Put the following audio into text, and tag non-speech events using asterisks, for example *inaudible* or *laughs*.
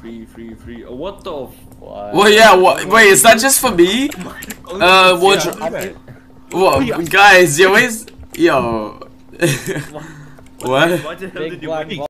free, free, free. Oh, what the? F- What? Well, yeah. What? Wait, is that just for me? *laughs* Oh, uh, what? Yeah, what, mean, What? Guys, you always. *laughs* Yo. *laughs* what? Why the hell Big did you?